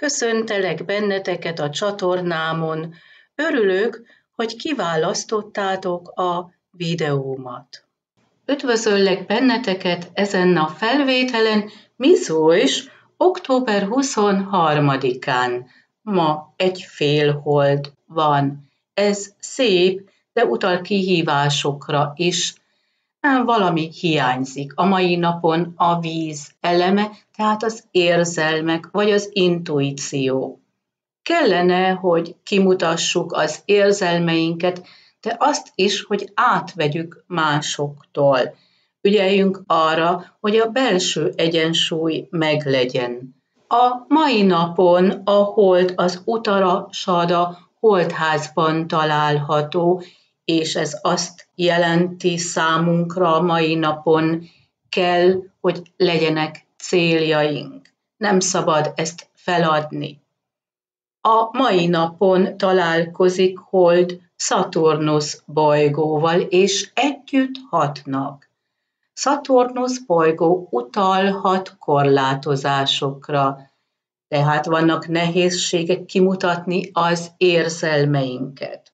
Köszöntelek benneteket a csatornámon. Örülök, hogy kiválasztottátok a videómat. Üdvözöllek benneteket ezen a felvételen, Mizó is, október 23-án. Ma egy félhold van. Ez szép, de utal kihívásokra is. Valami hiányzik. A mai napon a víz eleme, tehát az érzelmek vagy az intuíció. Kellene, hogy kimutassuk az érzelmeinket, de azt is, hogy átvegyük másoktól. Ügyeljünk arra, hogy a belső egyensúly meglegyen. A mai napon a hold az Utara Sada holdházban található, és ez azt jelenti számunkra a mai napon, kell, hogy legyenek céljaink. Nem szabad ezt feladni. A mai napon találkozik Hold Szaturnusz bolygóval, és együtt hatnak. Szaturnusz bolygó utalhat korlátozásokra, tehát vannak nehézségek kimutatni az érzelmeinket.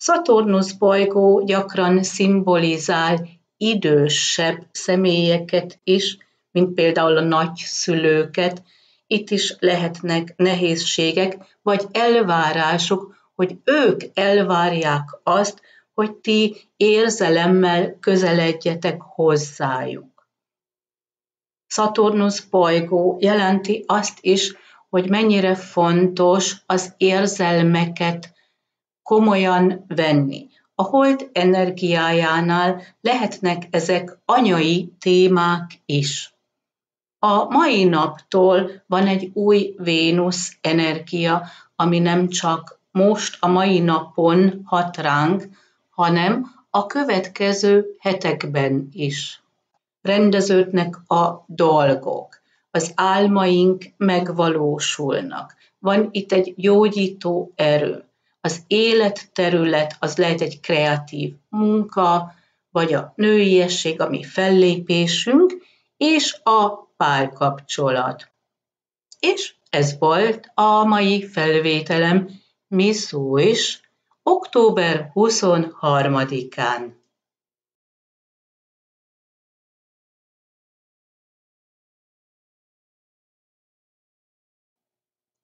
Szaturnusz bolygó gyakran szimbolizál idősebb személyeket is, mint például a nagyszülőket, itt is lehetnek nehézségek, vagy elvárások, hogy ők elvárják azt, hogy ti érzelemmel közeledjetek hozzájuk. Szaturnusz bolygó jelenti azt is, hogy mennyire fontos az érzelmeket komolyan venni. A hold energiájánál lehetnek ezek anyai témák is. A mai naptól van egy új Vénusz energia, ami nem csak most a mai napon hat ránk, hanem a következő hetekben is. Rendeződnek a dolgok, az álmaink megvalósulnak. Van itt egy gyógyító erő. Az életterület az lehet egy kreatív munka, vagy a nőiesség, ami fellépésünk, és a párkapcsolat. És ez volt a mai felvételem, mi szó is, október 23-án.